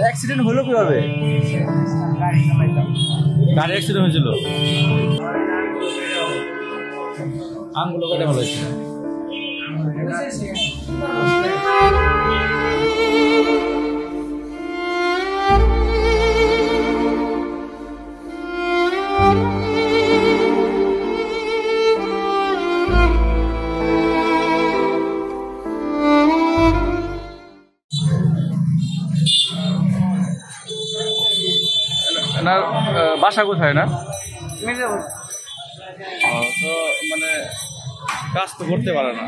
Accident হলো কীভাবে? গাড়ি অ্যাক্সিডেন্ট হয়েছিল। আঙ্গুলো কেটে ভালো না বাসা কোথায় না? তো মানে কাজ তো করতে পারে না।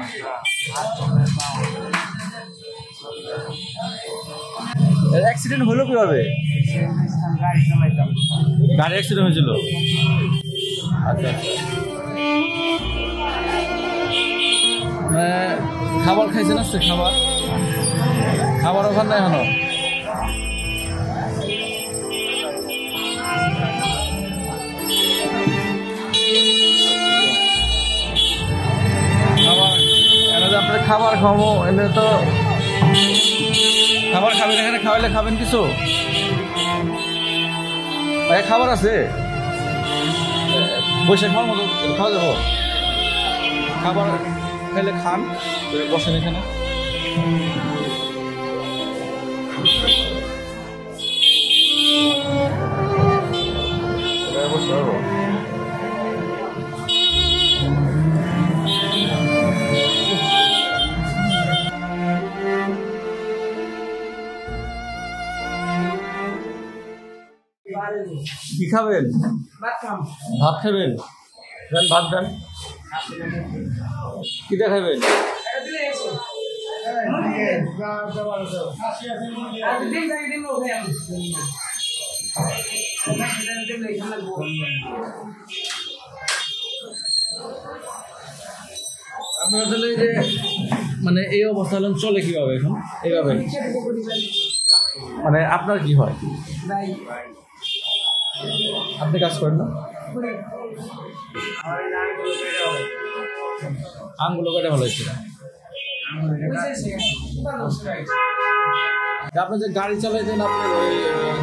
অ্যাক্সিডেন্ট হলো কীভাবে? গাড়ি অ্যাক্সিডেন্ট হয়েছিল? আচ্ছা। মানে খাবার খাইছেন আসছে খাবার? খাবার ওখান নাই এখনও? খাবার খাব, এলে তো খাবার খাবেন এখানে খাওয়াইলে খাবেন কিছু? খাবার আছে। বসে খাওয়ার মতো খাওয়া যাব। খাবার খাইলে খান, বসেন এখানে। কি খাবেন? ভাত খাবেন? দেন ভাত দেন। কিটা খাবেন? আপনার আসলে যে মানে এই অবস্থা হলেন চলে কীভাবে এখন? এইভাবে? মানে আপনার কি হয়? আপনি কাজ করেন না? আঙ্গুলো কেটে ভালো হয়েছিল আপনি যে গাড়ি চালাইছেন আপনার ওই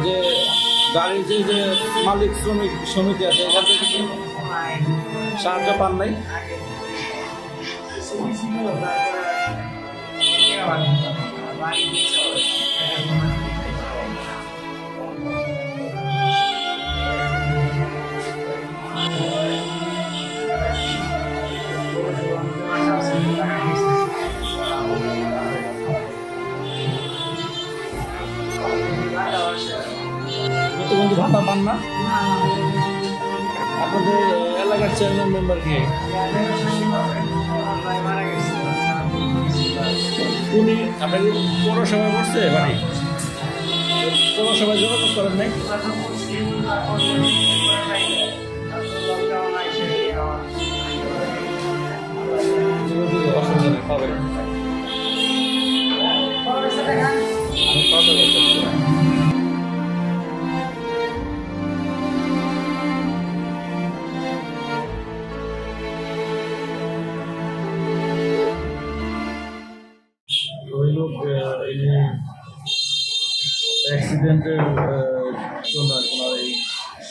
যে গাড়ির যে যে মালিক শ্রমিক সমিতি আছে এখান থেকে সাহায্য পান নাই? প্রতিবন্ধী ভাতা পান না? আপনাদের এলাকার চেয়ারম্যান মেম্বার কে? উনি আপনাকে পৌরসভায় বসছে বাড়ি পৌরসভায় যোগাযোগ করেন নেই? পাবেন অ্যাক্সিডেন্টের জন্য আপনার এই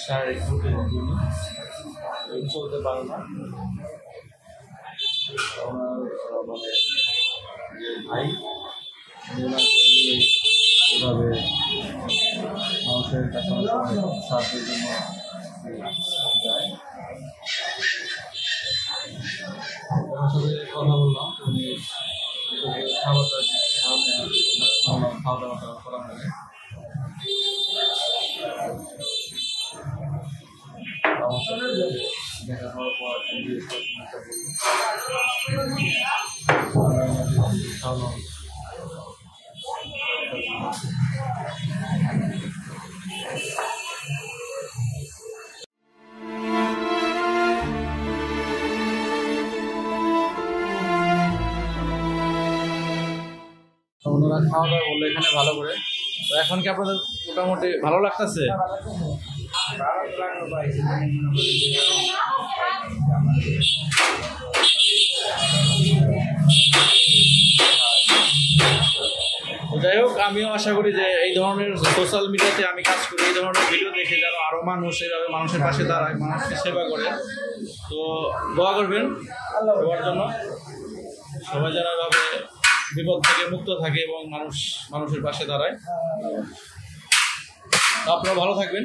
শারীরিক ত্রুটির জন্য। চলতে পারে না। আহ, মানে যে ভাই এভাবে মানুষের কাছে খাওয়া দাওয়া করা হবে খাওয়া দাওয়া করল এখানে ভালো করে। তো এখন কি আপনাদের মোটামুটি ভালো লাগতেছে? যাই হোক, আমিও আশা করি যে এই ধরনের সোশ্যাল মিডিয়াতে আমি কাজ করি, এই ধরনের ভিডিও দেখে যেন আরও মানুষ এভাবে মানুষের পাশে দাঁড়ায়, মানুষকে সেবা করে। তো দোয়া করবেন সবার জন্য। সবাই যেন এভাবে বিপদ থেকে মুক্ত থাকে এবং মানুষ, মানুষের পাশে দাঁড়ায়। আপনারা ভালো থাকবেন।